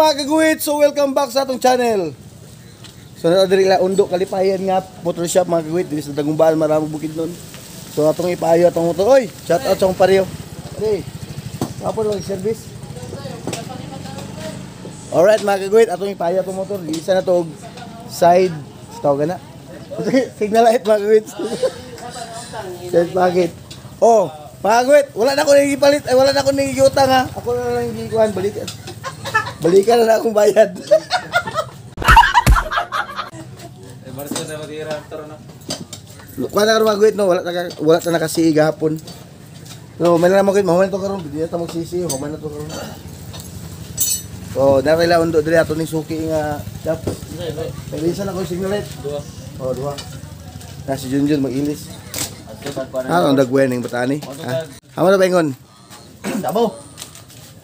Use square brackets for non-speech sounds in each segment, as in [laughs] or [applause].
mga kaguhit? So welcome back sa atong channel. So na diri la undo kalipayan nga motor shop mga kaguhit diri sa Dagumbaan maramo bukid nun. So atong ipayo atong motor. Oy, shout out sa akong pareho. Hey. Apo lang service. Alright mga kaguhit, atong ipayo atong motor. Isa na to og side tawag na. [laughs] Signal light mga kaguhit. [laughs] Side pocket. Oh, mga kaguhit, wala na ako nang ipalit, ay wala na ako nang iutang ha. Ako na lang gikuan balik. Balikan na na akong bayad. Eh, Marso na matira taro na. Kuha na karon mga kaguhit no, wala na wala ta nakasiig gahapon. No, may na mo kit, mahuman to karon, di na ta magsisi, mahuman na to karon. So, dara ila undo diri ato ning suki nga dap. Pilisan ako signal light. Dua. Oh, duha. Na si Junjun mag-ilis. Ah, ang dagwen ning batani. Ah. Amo na baingon. Dabaw.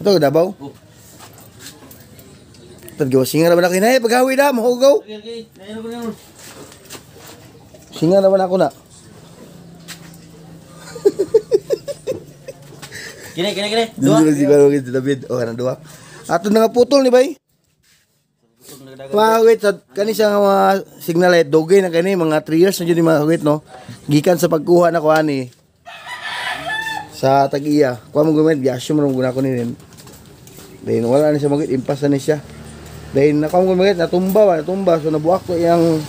Ito Dabaw. Oh. Tadgaw singa naman ako hinay paghawi da mahugaw. Naman. Singa naman ako na. Kini, kini, kini. Dua. Dua. Dua siguro kay David. Oh, kanang duha. Ato na nga putol ni bay. Mga wait, sa kani siya nga mga signal light dogay na kani mga 3 years na jud ni mga wait no. Gikan sa pagkuha na ko ani sa tag-iya. Kuha mo gumit, biasyo mo guna ko ni. Then wala na siya magit, impas na ni siya. Nakuha mo gumit, natumba ba, natumba. So nabuak ko yung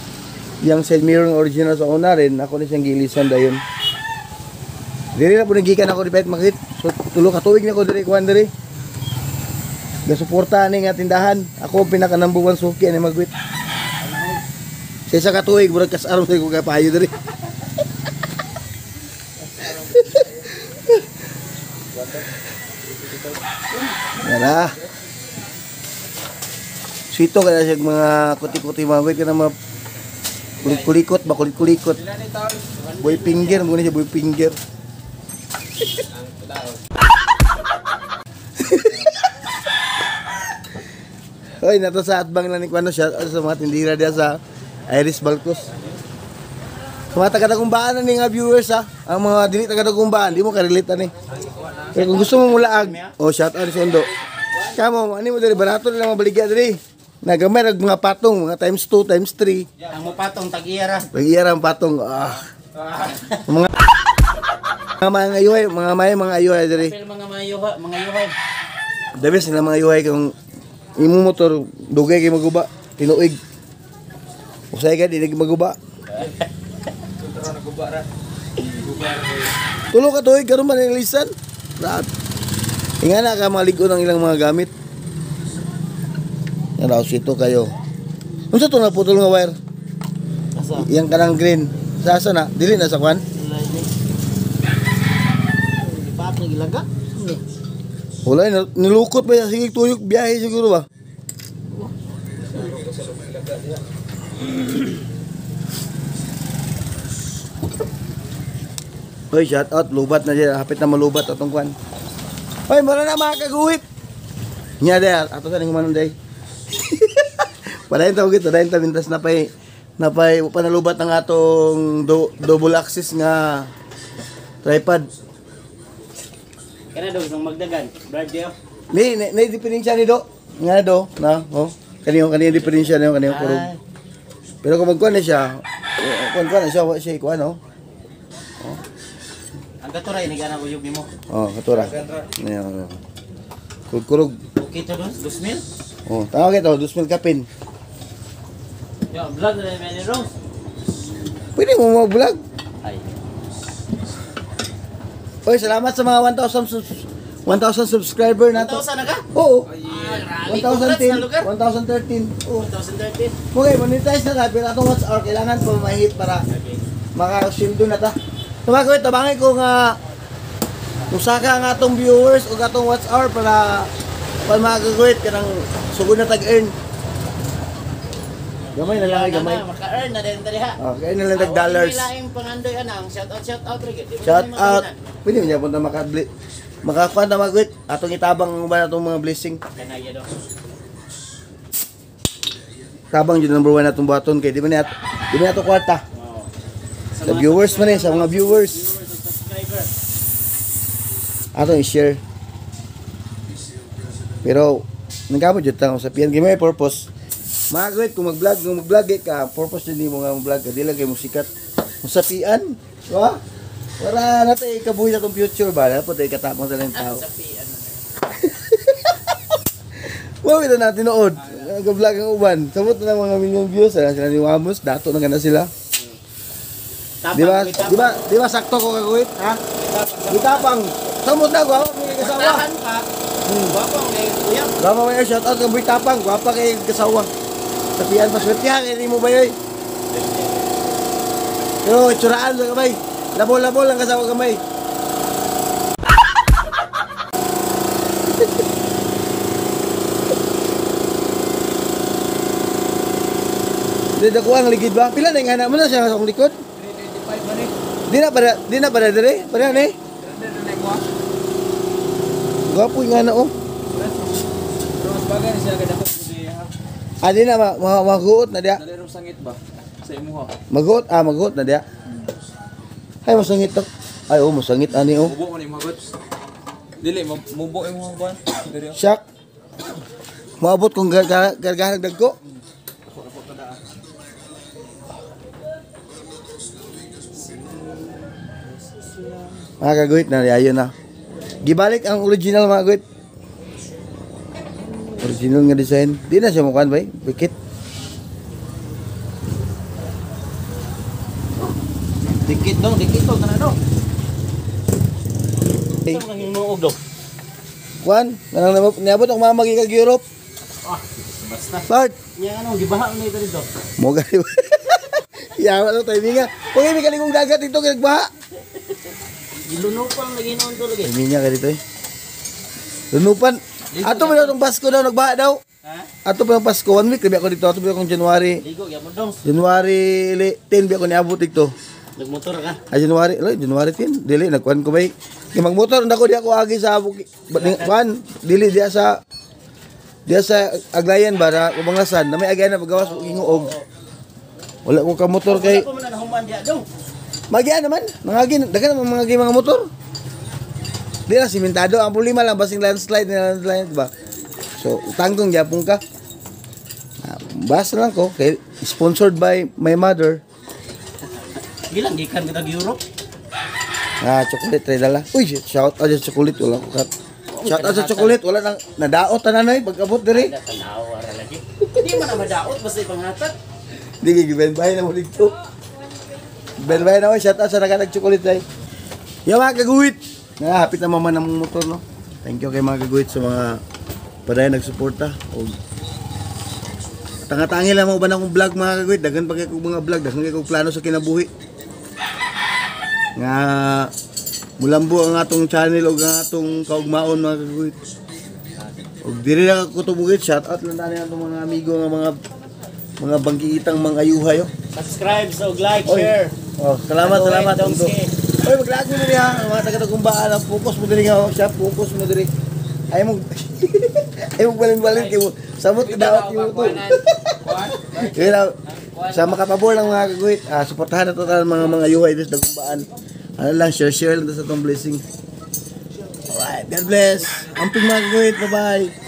yung side mirror original sa una rin. Ako ni siyang gilisan dayon. Diri na po nagikan ako di pet makit. So tulo ka tuig na ko diri kuan diri. Gasuporta ni nga tindahan. Ako pinaka number one suki ani magwit. Sa isa ka tuig murag kas aron ko kapayo diri. [laughs] Yan na. Sito kaya siya mga kuti-kuti mga wait ka na mga kulit-kulikot ba kulit-kulikot. Boy finger, muna siya boy finger. [laughs] Hoy, nato sa atbang lang ni Kuano siya sa mga tindira diya sa Iris Balcos. Sa mga taga-dagumbaan na ni nga viewers ha. Ang mga dili taga-dagumbaan, di mo ka-relate ani. Kung gusto mo mulaag, oh shout out sa Ondo. Kamo, ani mo diri barato na lang mabaligya diri. Nagamay nag mga patong, mga times 2, times 3. Ang mo patong tag-iyara. Nagyara ang patong. Ah. mga mga mga yuhay, mga may mga yuhay diri. Pero mga mga yuha, mga yuhay. Dabi sila mga yuhay kung imo motor dugay kay maguba, tinuig. Usay ka di maguba. Tulo ka tuig karon man lisan. Lahat. Inga na ka maligo ng ilang mga gamit. Yan raw sito kayo. Unsa to na putol nga wire? Asa? Yang kanang green. Sa asa na? Dili na sa kwan? Di pa ako gilaga. Wala na nilukot ba yan? sige tuyok biyahe siguro ba? [coughs] Hoy, shout out, lubat na siya. Hapit na malubat atong kwan. Hoy, mara na mga kaguhit. Nya day, ato sa ning manon day. [laughs] Padayon ta gito, dayon ta mintas napay napay panalubat ang atong do, double axis nga tripod. Kana do sang magdagan, brad Jeff. Ni ni, ni diferensya ni do. Nga do, na, oh. Kaniyo oh, kaniyo diferensya niyo oh, kaniyo ah. kurog. Pero kung magkuan na siya, eh, kuan kuan na siya, wa siya kuan oh. oh. Ang katura ini gana uyog nimo. Oh, katura. Ayan. Kurog kurog. Okay to dos, 2000. Oh, tama kita, dos mil kapin. Yo, vlog na may ni Rose. Pwede mo mo vlog. Ay. Oy, salamat sa mga 1,000 1,000 subscriber na 1,000 na ka? Oo. Ah, 1,013. 1,013. Oo. 1,013. Okay, monetize na tayo. Pero itong watch hour, kailangan ko mahit para okay. makashindo na ta. Tumagawin, tabangin ko nga uh, usaka nga atong viewers o atong watch hour para para makagawin ka ng sugod na tag-earn. Gamay na lang ay gamay. Maka-earn na din dali ha. Oh, kaya na lang tag-dollars. Laing pangandoy anang shout out shout out. Shout out. Pwede mo niya punta makabli. Makakuha na magwit. Atong itabang ba atong mga blessing. Kanaya. Tabang yun number one atong baton kay di ba niya di ba niya ato kwarta. Oh. Sa viewers man eh, sa mga viewers. Viewers ug subscriber. Ato i-share. Pero nagkamot jud tang sa pian kay may purpose. Magwit kung mag-vlog, kung mag-vlog eh ka, purpose din mo nga mag-vlog ka, dili kay mo sikat. Musapian, di ba? Para natin ikabuhi sa itong future ba? Dapat ay katapang sa lang tao. Sa pi ano. [laughs] Wow, ito natin nood. Nag-vlog ang uban. Samot na ng mga million views. Alam sila ni Wamos. Dato na ganda sila. Di ba? Di ba? Di ba sakto ko kagawit? Ha? Gitapang. Samot na gwapo may kasawa. Pagtahan ka. Hmm. Wapang kay kuya. Gama may shout out kang Tapang. Gwapa kay kasawa. Sapian pa swerte ha. Kaya mo ba yoy? Pero itsuraan sa kamay. Labol-labol ang kasawa kamay. Di na kuha ang ligid ba? Pila na yung anak mo na siya sa akong likod? 325 man eh. Di na para di na para dire. Para ni. Gwapo yung anak oh. Pero bagay na siya kada ko di ha. Ah, di na ma, ma maguot na dia. Nalerong sangit ba? Sa imo ha. Maguot ah maguot na dia. Ay masangit to. Ay oh masangit ani oh. Mubo man hagot. Dili mubo imong oh. Shock. Maabot kung gargahan dagko. Mga kagawit na ayun na. Gibalik ang original mga kagawit. Original nga design. Di na siya mukhaan ba? Bikit. Dikit dong, dikit dong, kana dong. Hey. Sa mga hinuog dong. Kwan, nanang nabot, niabot ang mamagi kag Europe. Ah, basta. Bart, Yang ano, gibaha mo ito dito. mo gani. Yawa to tayo nga. Kung may kaligong dagat dito kay nagbaha. Gilunupang lagi noon to lagi. Minya ka dito eh. Lunupan. Ato ba daw itong Pasko daw, nagbaha daw. Ha? Ato pa Pasko, one week, labi ako dito. Ato pa akong January. Ligo, gyapon dong. January li- 10, bi ako niabot dito. Nagmotor ka. Ay, January, lo, January 10. Dili, nagkuhan ko ba eh. Kaya magmotor, na di ako agi sa buki. Ni- Kuhan, dili, diya sa, diya sa Aglayan ba, na Ubanglasan, na may agayan na paggawas ko inguog. Wala ko ka motor kay, Wala pa man na nahuman diya dong. Magyan naman, mga gin, dagan naman mga gin, mga motor. Di na simentado, ang problema lang basing landslide na landslide ba. So, tanggong yapon ka. Ah, basta lang ko, kay sponsored by my mother. Gilang gikan kita Europe. Ah, chocolate try dala. Uy, shout out sa chocolate wala ko kat. Shout out sa chocolate wala nang nadaot ta nanay pag-abot diri. Ada tanawa ra lagi. Hindi man madaot basta ipanghatag. Di gi giben bay na mo dito. Ben bay na mo shout out sa nagkanag chocolate tay. Yo mga kaguhit. Na hapit na maman ang motor no. Thank you kay mga kaguhit sa mga paday nagsuporta og Tanga-tangi lang mo ba na akong vlog mga kaguhit? Daghan pa kay kong mga vlog, daghan kay kong plano sa kinabuhi. Nga mulambo ang atong channel og ang atong kaugmaon mga kaguhit. Og diri na ako tumugit, shout out lang tani atong mga amigo nga mga mga bangkiitang mga ayuhay oh. Subscribe, so like, Oy. share. Oh, salamat, Ano, salamat. say. Oy, maglagi mo. Ang Mga taga-tagumbaan, ang focus mo diri nga, oh, siya, focus mo diri. Ay mo, [laughs] ay mo balin-balin kay mo. Samot ka daot yung ito. Kaya sa makapabor ng mga kaguit, ah, suportahan na to tayo mga mga yuhay dito sa tagumbaan. Ano lang, share-share lang to sa itong blessing. Alright, God bless. Amping mga kaguit, bye-bye.